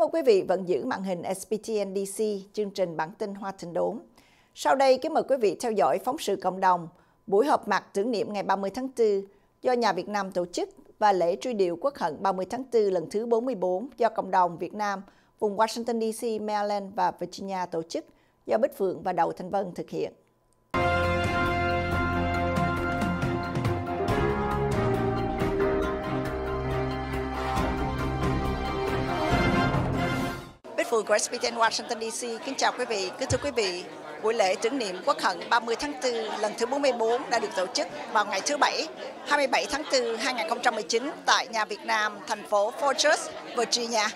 ơn quý vị vẫn giữ màn hình SPTN DC, chương trình bản tin Hoa Thịnh Đốn. Sau đây, kính mời quý vị theo dõi phóng sự cộng đồng, buổi họp mặt tưởng niệm ngày 30 tháng 4 do nhà Việt Nam tổ chức và lễ truy điệu quốc hận 30 tháng 4 lần thứ 44 do cộng đồng Việt Nam vùng Washington DC, Maryland và Virginia tổ chức do Bích Phượng và Đậu Thanh Vân thực hiện. Phường Phượng Washington DC kính chào quý vị. Kính thưa quý vị, buổi lễ tưởng niệm quốc hận 30 tháng 4 lần thứ 44 đã được tổ chức vào ngày thứ Bảy, 27 tháng 4, 2019 tại nhà Việt Nam, thành phố Fortress, Virginia.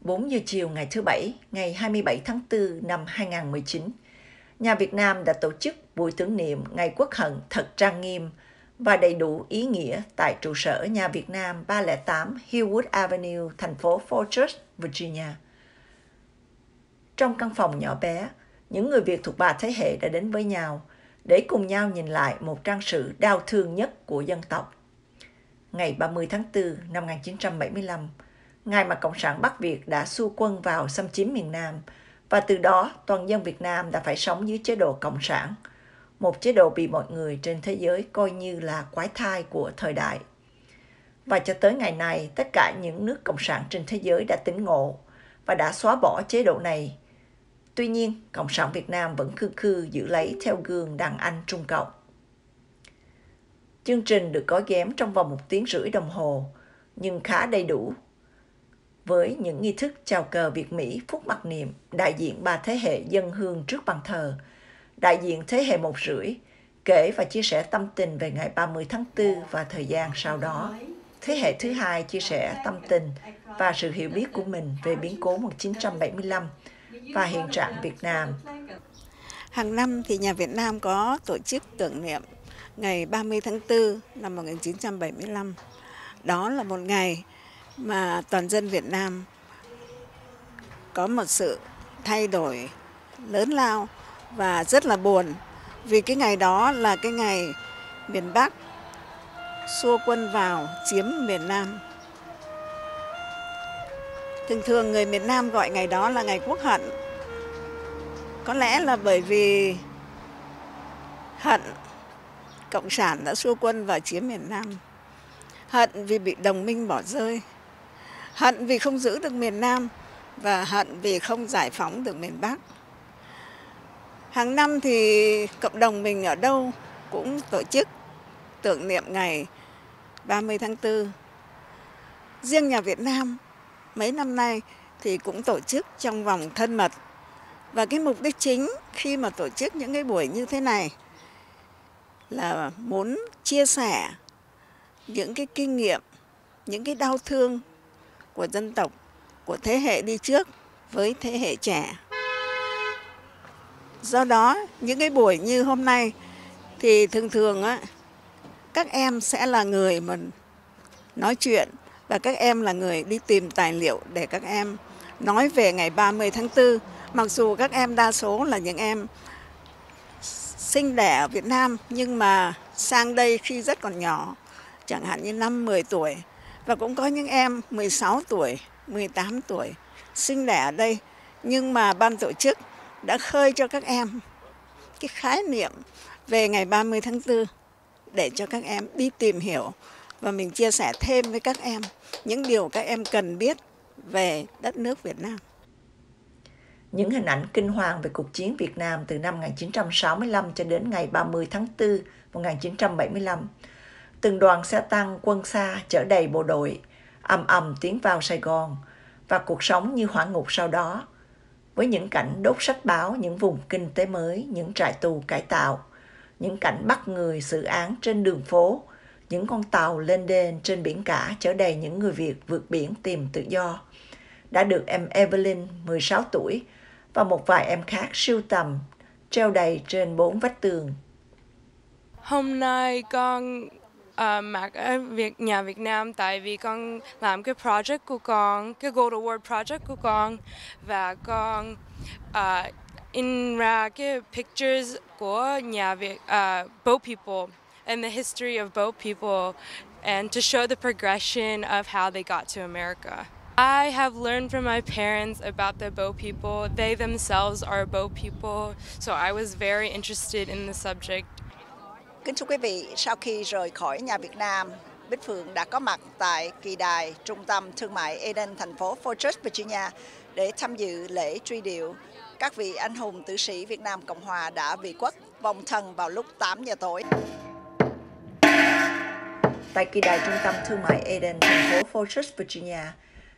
4 giờ chiều ngày thứ Bảy, ngày 27 tháng 4 năm 2019, nhà Việt Nam đã tổ chức buổi tưởng niệm Ngày Quốc hận thật trang nghiêm và đầy đủ ý nghĩa tại trụ sở nhà Việt Nam 308 Hillwood Avenue, thành phố Fortress, Virginia. Trong căn phòng nhỏ bé, những người Việt thuộc ba thế hệ đã đến với nhau để cùng nhau nhìn lại một trang sử đau thương nhất của dân tộc. Ngày 30 tháng 4 năm 1975, ngày mà Cộng sản Bắc Việt đã xua quân vào xâm chiếm miền Nam và từ đó toàn dân Việt Nam đã phải sống dưới chế độ Cộng sản, một chế độ bị mọi người trên thế giới coi như là quái thai của thời đại. Và cho tới ngày này, tất cả những nước Cộng sản trên thế giới đã tỉnh ngộ và đã xóa bỏ chế độ này Tuy nhiên, Cộng sản Việt Nam vẫn khư khư giữ lấy theo gương đàn anh Trung Cộng. Chương trình được gói ghém trong vòng một tiếng rưỡi đồng hồ, nhưng khá đầy đủ. Với những nghi thức chào cờ Việt Mỹ phúc mặc niệm, đại diện ba thế hệ dân hương trước bàn thờ, đại diện thế hệ một rưỡi, kể và chia sẻ tâm tình về ngày 30 tháng 4 và thời gian sau đó. Thế hệ thứ hai chia sẻ tâm tình và sự hiểu biết của mình về biến cố 1975 và hiện trạng Việt Nam. Hàng năm thì nhà Việt Nam có tổ chức tưởng niệm ngày 30 tháng 4 năm 1975. Đó là một ngày mà toàn dân Việt Nam có một sự thay đổi lớn lao và rất là buồn vì cái ngày đó là cái ngày miền Bắc xua quân vào chiếm miền Nam Thường thường người miền Nam gọi ngày đó là ngày quốc hận. Có lẽ là bởi vì hận Cộng sản đã xua quân vào chiếm miền Nam. Hận vì bị đồng minh bỏ rơi. Hận vì không giữ được miền Nam và hận vì không giải phóng được miền Bắc. Hàng năm thì cộng đồng mình ở đâu cũng tổ chức tưởng niệm ngày 30 tháng 4. Riêng nhà Việt Nam mấy năm nay thì cũng tổ chức trong vòng thân mật. Và cái mục đích chính khi mà tổ chức những cái buổi như thế này là muốn chia sẻ những cái kinh nghiệm, những cái đau thương của dân tộc, của thế hệ đi trước với thế hệ trẻ. Do đó, những cái buổi như hôm nay thì thường thường á, các em sẽ là người mà nói chuyện và các em là người đi tìm tài liệu để các em nói về ngày 30 tháng 4. Mặc dù các em đa số là những em sinh đẻ ở Việt Nam nhưng mà sang đây khi rất còn nhỏ, chẳng hạn như năm 10 tuổi và cũng có những em 16 tuổi, 18 tuổi sinh đẻ ở đây nhưng mà ban tổ chức đã khơi cho các em cái khái niệm về ngày 30 tháng 4 để cho các em đi tìm hiểu và mình chia sẻ thêm với các em những điều các em cần biết về đất nước Việt Nam. Những hình ảnh kinh hoàng về cuộc chiến Việt Nam từ năm 1965 cho đến ngày 30 tháng 4 1975. Từng đoàn xe tăng quân xa chở đầy bộ đội, ầm ầm tiến vào Sài Gòn và cuộc sống như hỏa ngục sau đó. Với những cảnh đốt sách báo, những vùng kinh tế mới, những trại tù cải tạo, những cảnh bắt người xử án trên đường phố, những con tàu lên đên trên biển cả chở đầy những người Việt vượt biển tìm tự do. Đã được em Evelyn, 16 tuổi, và một vài em khác siêu tầm, treo đầy trên bốn vách tường. Hôm nay con uh, mặc ở Việt nhà Việt Nam tại vì con làm cái project của con, cái Go to World project của con và con uh, in ra cái pictures của nhà Việt uh, boat people and the history of boat people and to show the progression of how they got to America. I have learned from my parents about the boat people. They themselves are boat people, so I was very interested in the subject. Kính thưa quý vị, sau khi rời khỏi nhà Việt Nam, Bích Phượng đã có mặt tại kỳ đài trung tâm thương mại Eden, thành phố Fortress, Virginia để tham dự lễ truy điệu các vị anh hùng tử sĩ Việt Nam Cộng Hòa đã bị quốc vong thân vào lúc 8 giờ tối. Tại kỳ đài trung tâm thương mại Eden, thành phố Fortress, Virginia,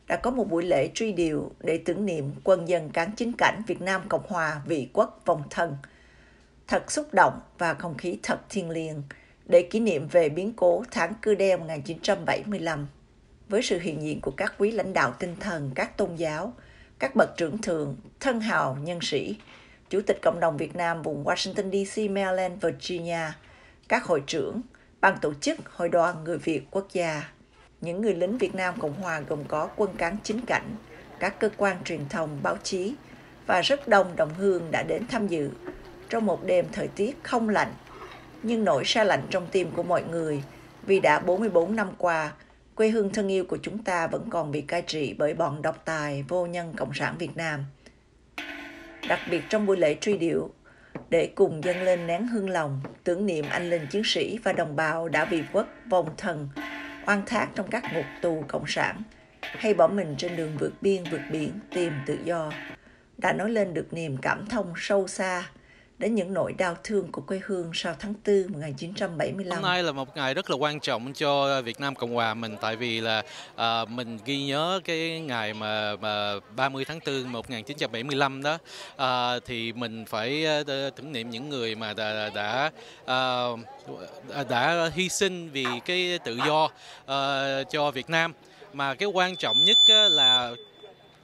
đã có một buổi lễ truy điệu để tưởng niệm quân dân cán chính cảnh Việt Nam Cộng Hòa vị quốc vong thân. Thật xúc động và không khí thật thiêng liêng để kỷ niệm về biến cố tháng cư đeo 1975. Với sự hiện diện của các quý lãnh đạo tinh thần các tôn giáo, các bậc trưởng thượng, thân hào, nhân sĩ, Chủ tịch Cộng đồng Việt Nam vùng Washington DC, Maryland, Virginia, các hội trưởng, ban tổ chức Hội đoàn Người Việt Quốc gia, những người lính Việt Nam Cộng Hòa gồm có quân cán chính cảnh, các cơ quan truyền thông, báo chí và rất đông đồng hương đã đến tham dự trong một đêm thời tiết không lạnh, nhưng nỗi xa lạnh trong tim của mọi người vì đã 44 năm qua, quê hương thân yêu của chúng ta vẫn còn bị cai trị bởi bọn độc tài vô nhân Cộng sản Việt Nam. Đặc biệt trong buổi lễ truy điệu, để cùng dâng lên nén hương lòng, tưởng niệm anh linh chiến sĩ và đồng bào đã bị quốc vong thần, oan thác trong các ngục tù cộng sản, hay bỏ mình trên đường vượt biên vượt biển tìm tự do, đã nói lên được niềm cảm thông sâu xa đến những nỗi đau thương của quê hương sau tháng 4 1975. Hôm nay là một ngày rất là quan trọng cho Việt Nam Cộng Hòa mình tại vì là à, mình ghi nhớ cái ngày mà, mà 30 tháng 4 1975 đó à, thì mình phải à, tưởng niệm những người mà đã đã, à, đã hy sinh vì cái tự do à, cho Việt Nam mà cái quan trọng nhất là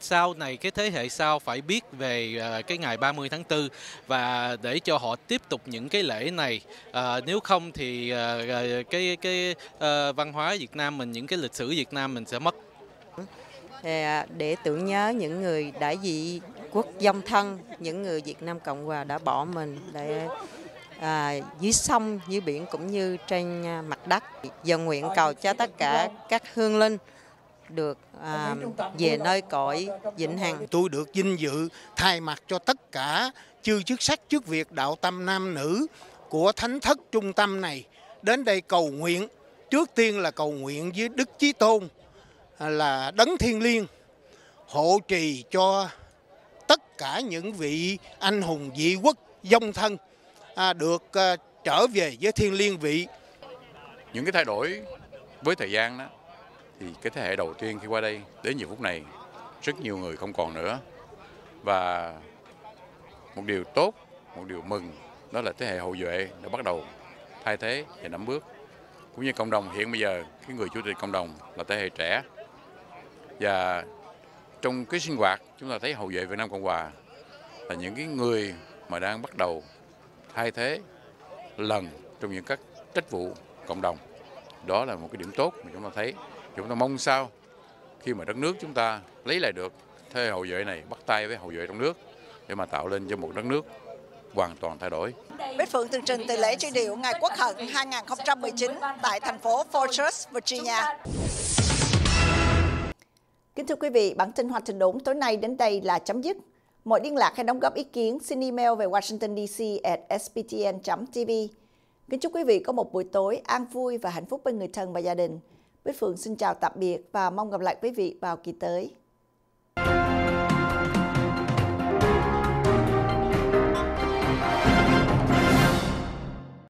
sau này cái thế hệ sau phải biết về uh, cái ngày 30 tháng 4 và để cho họ tiếp tục những cái lễ này. À, nếu không thì uh, cái cái uh, văn hóa Việt Nam mình những cái lịch sử Việt Nam mình sẽ mất. Để tưởng nhớ những người đã dị quốc dòng thân những người Việt Nam Cộng Hòa đã bỏ mình để à, dưới sông dưới biển cũng như trên mặt đất. Giờ nguyện cầu cho tất cả các hương linh được à, về nơi cõi vĩnh hằng. Tôi được vinh dự thay mặt cho tất cả chư chức sách chức việc đạo tâm nam nữ của thánh thất trung tâm này đến đây cầu nguyện. Trước tiên là cầu nguyện với Đức Chí Tôn là đấng thiên liêng hộ trì cho tất cả những vị anh hùng dị quốc dông thân à, được à, trở về với thiên liêng vị. Những cái thay đổi với thời gian đó thì cái thế hệ đầu tiên khi qua đây, đến nhiều phút này, rất nhiều người không còn nữa. Và một điều tốt, một điều mừng, đó là thế hệ hậu duệ đã bắt đầu thay thế và nắm bước. Cũng như cộng đồng hiện bây giờ, cái người chủ tịch cộng đồng là thế hệ trẻ. Và trong cái sinh hoạt, chúng ta thấy hậu duệ Việt Nam Cộng Hòa là những cái người mà đang bắt đầu thay thế lần trong những các trách vụ cộng đồng. Đó là một cái điểm tốt mà chúng ta thấy chúng ta mong sao khi mà đất nước chúng ta lấy lại được thế hậu duệ này bắt tay với hậu duệ trong nước để mà tạo lên cho một đất nước hoàn toàn thay đổi. Bích Phượng tường trình từ lễ truy điệu Ngày Quốc hận 2019 tại thành phố Fortress, Virginia. Kính thưa quý vị, bản tin Hoa Trình Đúng tối nay đến đây là chấm dứt. Mọi liên lạc hay đóng góp ý kiến xin email về Washington DC at sptn.tv. Kính chúc quý vị có một buổi tối an vui và hạnh phúc bên người thân và gia đình. Bích Phượng xin chào tạm biệt và mong gặp lại quý vị vào kỳ tới.